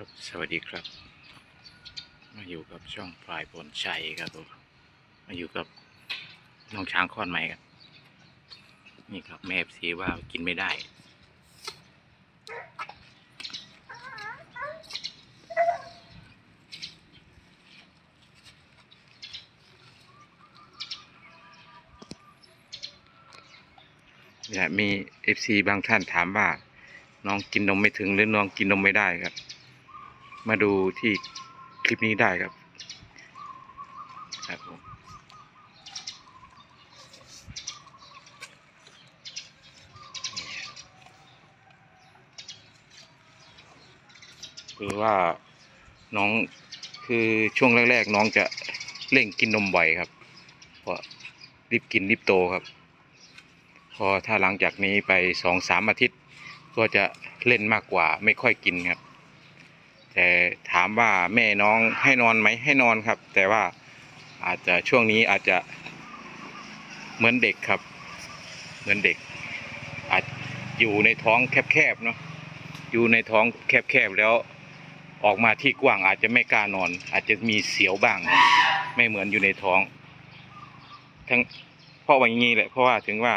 ครับสวัสดีครับ มาอยู่กับช่องพลายพลชัยครับผมมาอยู่กับน้องช้างคลอดใหม่ครับ นี่ครับแม่ FC ว่ากินไม่ได้ เนี่ยมีFC บางท่านถามว่า น้องกินนมไม่ถึงหรือน้องกินนมไม่ได้ครับ มาดูที่คลิปนี้ได้ครับครับผมคือว่าน้องคือช่วงแรก ๆ น้องจะเร่งกินนมบ่อยครับเพราะรีบกินรีบโตครับ พอถ้าหลังจากนี้ไปสองสามอาทิตย์ ก็จะเล่นมากกว่าไม่ค่อยกินครับ แต่ถามว่าแม่น้องให้นอนไหมให้นอนครับ แต่ว่าอาจจะช่วงนี้อาจจะเหมือนเด็กครับ เหมือนเด็ก อาจอยู่ในท้องแคบๆเนาะอยู่ในท้องแคบๆแล้วออกมาที่กว้างอาจจะไม่กล้านอน อาจจะมีเสียวบ้าง ไม่เหมือนอยู่ในท้อง ทั้งเพราะว่าอย่างนี้แหละเพราะว่าถึงว่า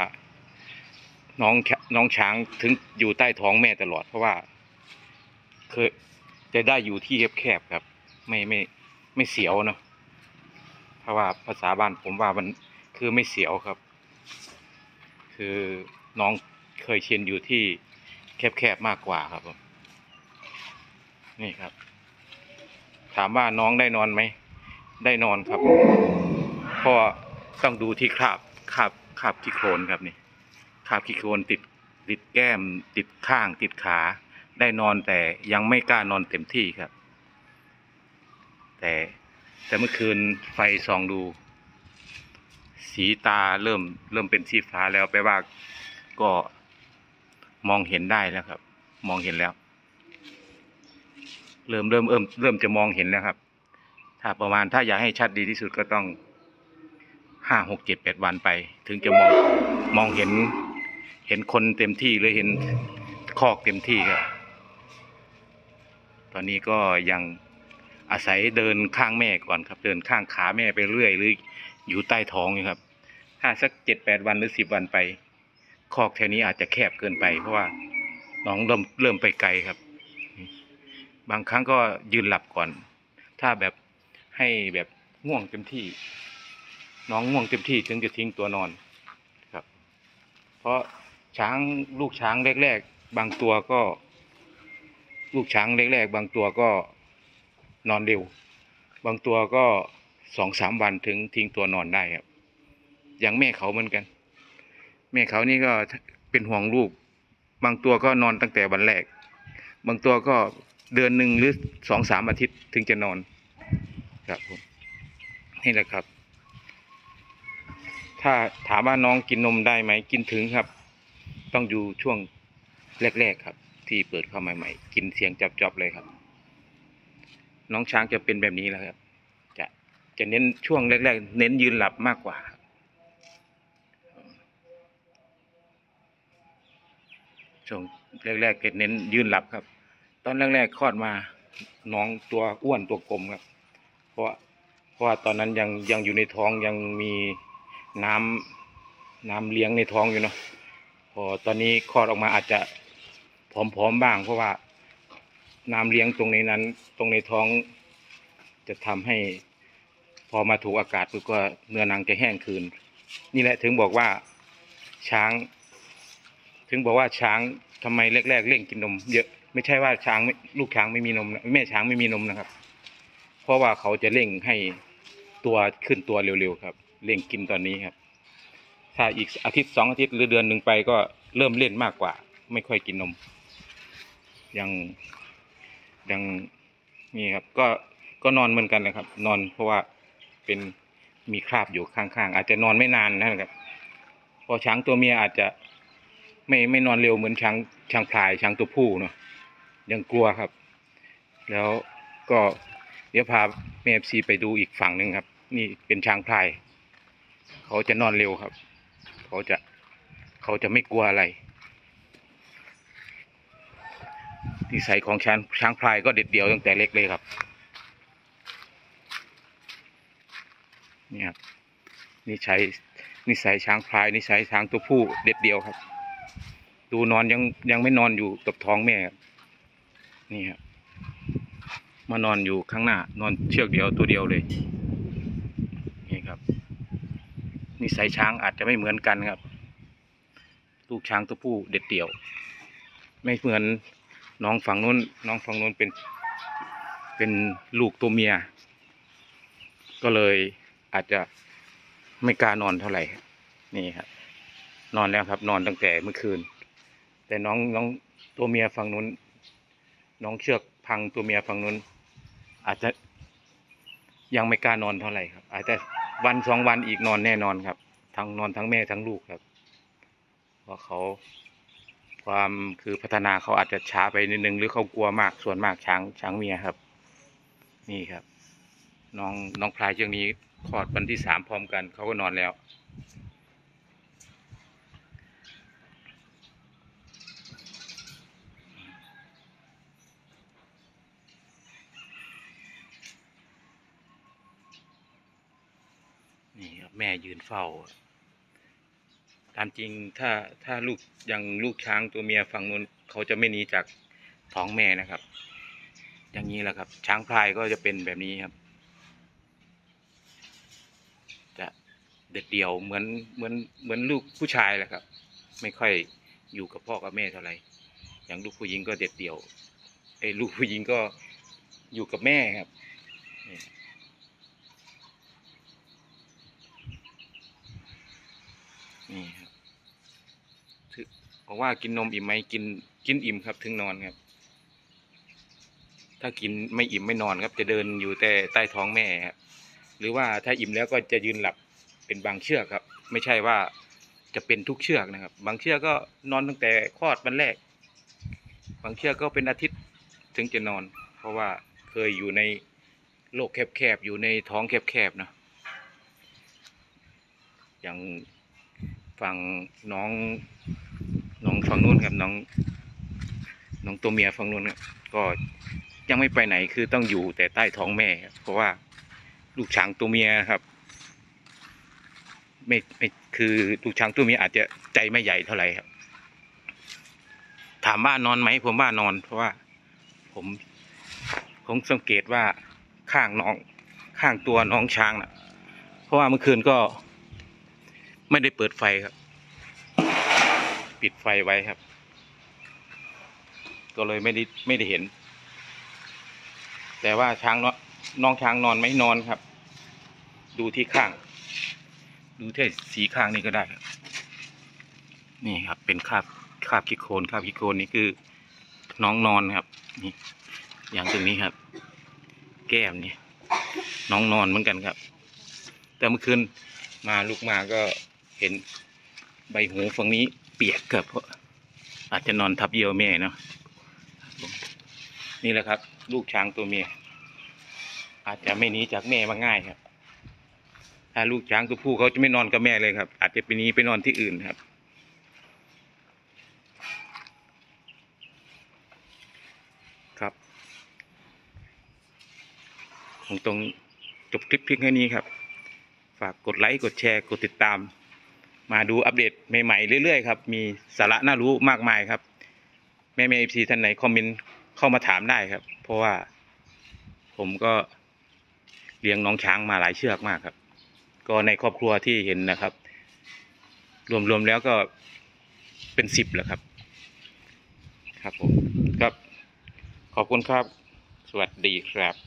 น้องแคน้องช้างถึงอยู่ใต้ท้องแม่ตลอด เพราะว่าเคย จะได้อยู่ที่แคบๆครับ ไม่ไม่ไม่เสียวเนาะเพราะว่าภาษาบ้านผมว่ามันคือไม่เสียวครับ คือน้องเคยชินอยู่ที่แคบๆมากกว่าครับผมนี่ครับ ถามว่าน้องได้นอนไหม ได้นอนครับเพราะต้องดูที่คราบคราบคราบที่โคลนครับนี่คราบขี้โคลนติดติดแก้มติดข้างติดขา ได้นอนแต่ยังไม่กล้านอนเต็มที่ครับ แต่แต่เมื่อคืนไฟส่องดู สีตาเริ่มเริ่มเป็นสีฟ้าแล้วแปลว่าก็มองเห็นได้แล้วครับ มองเห็นแล้ว เริ่มเริ่มเริ่มเริ่มจะมองเห็นแล้วครับ ถ้าประมาณถ้าอยากให้ชัดดีที่สุดก็ต้องห้าหกเจ็ดแปดวันไป ถึงจะมองมองเห็น เห็นคนเต็มที่หรือเห็นคอกเต็มที่ครับ อนนี้ก็ยังอาศัยเดินข้างแม่ก่อนครับ เดินข้างขาแม่ไปเรื่อยหรืออยู่ใต้ท้องอยู่ครับ ถ้าสักเจ็ดแปดวันหรือสิบวันไปคอกแถวนี้อาจจะแคบเกินไป เพราะว่าน้องเริ่มเริ่มไปไกลครับ บางครั้งก็ยืนหลับก่อน ถ้าแบบให้แบบง่วงเต็มที่ น้องง่วงเต็มที่ถึงจะทิ้งตัวนอนครับ เพราะช้างลูกช้างแรก ๆ บางตัวก็ ลูกช้างแรกๆบางตัวก็นอนเร็ว บางตัวก็สองสามวันถึงทิ้งตัวนอนได้ครับ อย่างแม่เขาเหมือนกัน แม่เขานี่ก็เป็นห่วงลูก บางตัวก็นอนตั้งแต่วันแรก บางตัวก็เดือนหนึ่งหรือสองสามอาทิตย์ถึงจะนอนครับผมนี่แหละครับ ถ้าถามว่าน้องกินนมได้ไหมกินถึงครับ ต้องอยู่ช่วงแรก ๆ ครับ ที่เปิดเข้าใหม่ๆ กินเสียงจับๆเลยครับ น้องช้างจะเป็นแบบนี้แหล้วครับ จะจะเน้นช่วงแรกๆ เน้นยืนหลับมากกว่า ช่วงแรกๆจะเน้นยืนหลับครับ ตอนแรกๆคลอดมาน้องตัวอ้วนตัวกลมครับ เพราะเพราะว่าตอนนั้นยังยังอยู่ในท้องยังมีน้ำน้ำเลี้ยงในท้องอยู่เนาะพอตอนนี้คลอดออกมาอาจจะ ผอมๆบ้าง เพราะว่าน้ำเลี้ยงตรงในนั้น ตรงในท้อง จะทำให้ พอมาถูกอากาศปุ๊บก็เนื้อหนังจะแห้งคืน นี่แหละถึงบอกว่าช้าง ถึงบอกว่าช้างทำไมแรกๆเร่งกินนม เยอะไม่ใช่ว่าช้างลูกช้างไม่มีนมแม่ช้างไม่มีนมนะครับ เพราะว่าเขาจะเร่งให้ตัวขึ้นตัวเร็วๆครับเร่งกินตอนนี้ครับ ถ้าอีกอาทิตย์สองอาทิตย์หรือเดือนหนึ่งไปก็เริ่มเล่นมากกว่า ไม่ค่อยกินนม ยังยังนี่ครับ ก็ก็นอนเหมือนกันนะครับ นอนเพราะว่าเป็นมีคราบอยู่ข้างๆ อาจจะนอนไม่นานนะครับพอช้างตัวเมียอาจจะไม่ไม่นอนเร็วเหมือนช้างช้างพลายช้างตัวผู้เนาะยังกลัวครับ แล้วก็เดี๋ยวพาแม่ FC ไปดูอีกฝั่งหนึ่งครับ นี่เป็นช้างพลาย เขาจะนอนเร็วครับ เขาจะเขาจะไม่กลัวอะไร นิสัยของช้างช้างพลายก็เด็ดเดี่ยวตั้งแต่เล็กเลยครับนี่ครับนิสัยนิสัยช้างพลายนิสัยช้างตัวผู้เด็ดเดี่ยวครับ ดูนอนยังยังไม่นอนอยู่กับท้องแม่ครับนี่ครับมานอนอยู่ข้างหน้านอนเชือกเดียวตัวเดียวเลยนี่ครับนิสัยช้างอาจจะไม่เหมือนกันครับ ลูกช้างตัวผู้เด็ดเดี่ยว ไม่เหมือน น้องฝั่งนู้น น้องฝั่งนู้นเป็นเป็นลูกตัวเมีย ก็เลยอาจจะไม่กล้านอนเท่าไหร่ นี่ครับนอนแล้วครับ นอนตั้งแต่เมื่อคืน แต่น้องน้องตัวเมียฝั่งนู้น น้องเชือกพังตัวเมียฝั่งนู้น อาจจะยังไม่กล้านอนเท่าไหร่ครับ อาจจะวันสองวันอีกนอนแน่นอนครับ ทั้งนอนทั้งแม่ทั้งลูกครับเพราะเขา ความคือพัฒนาเขาอาจจะช้าไปนิดนึงหรือเขากลัวมากส่วนมากช้างช้างเมียครับ นี่ครับ น้องน้องพลายเชือกนี้คลอดวันที่สามพร้อมกันเขาก็นอนแล้ว นี่ครับแม่ยืนเฝ้า ตามจริงถ้าถ้าลูกย่างลูกช้างตัวเมียฝั่งนู้นเขาจะไม่หนีจากท้องแม่นะครับ อย่างนี้แหละครับ ช้างพลายก็จะเป็นแบบนี้ครับ จะเด็ดเดี่ยวเหมือนเหมือนเหมือนลูกผู้ชายแหละครับ ไม่ค่อยอยู่กับพ่อกับแม่เท่าไหร่อย่างลูกผู้หญิงก็เด็ดเดี่ยวไอ้ลูกผู้หญิงก็อยู่กับแม่ครับนี่ครับ บอกว่ากินนมอิ่มไหมกินกินอิ่มครับ ถึงนอนครับ ถ้ากินไม่อิ่มไม่นอนครับ จะเดินอยู่แต่ใต้ท้องแม่ครับหรือว่าถ้าอิ่มแล้วก็จะยืนหลับเป็นบางเชือกครับ ไม่ใช่ว่าจะเป็นทุกเชือกนะครับ บางเชือกก็นอนตั้งแต่คลอดวันแรก บางเชือกก็เป็นอาทิตย์ถึงจะนอน เพราะว่าเคยอยู่ในโลกแคบๆอยู่ในท้องแคบๆนะอย่างฝั่งน้อง น้องฝั่งนู้นครับน้องน้องตัวเมียฝั่งนู้นครับก็ยังไม่ไปไหนคือต้องอยู่แต่ใต้ท้องแม่ครับเพราะว่าลูกช้างตัวเมียครับ ไม่ไม่คือลูกช้างตัวเมียอาจจะใจไม่ใหญ่เท่าไหร่ครับ ถามว่านอนไหมผมว่านอน เพราะว่า ผมผมสังเกตว่าข้างน้องข้างตัวน้องช้างนะเพราะว่าเมื่อคืนก็ไม่ได้เปิดไฟครับ ปิดไฟไว้ครับ ก็เลยไม่ได้ไม่ได้เห็น แต่ว่าช้างน้องช้างนอนไหมนอนครับ ดูที่ข้าง ดูที่สีข้างนี่ก็ได้ครับนี่ครับเป็นคาบคาบขี้โคลนคาบขี้โคลนนี่คือ น้องนอนครับ นี่ อย่างตรงนี้ครับ แก้มนี่น้องนอนเหมือนกันครับ แต่เมื่อคืนมาลุกมาก็เห็นใบหูฝั่งนี้ เปียกครับเพราะอาจจะนอนทับเยี่ยวแม่เนาะนี่แหละครับ ลูกช้างตัวเมียอาจจะไม่หนีจากแม่มาง่ายครับ ถ้าลูกช้างตัวผู้เขาจะไม่นอนกับแม่เลยครับ อาจจะไปหนีไปนอนที่อื่นครับ ครับคงต้องจบคลิปเพียงแค่นี้ครับ ฝากกดไลค์กดแชร์กดติดตาม มาดูอัปเดตใหม่ๆเรื่อยๆครับมีสาระน่ารู้มากมายครับ แม่แม่ FC ท่านไหน comment เข้ามาถามได้ครับ เพราะว่าผมก็เลี้ยงน้องช้างมาหลายเชือกมากครับ ก็ในครอบครัวที่เห็นนะครับ รวมๆแล้วก็เป็นสิบแล้วครับ ครับผมครับ ขอบคุณครับ สวัสดีครับ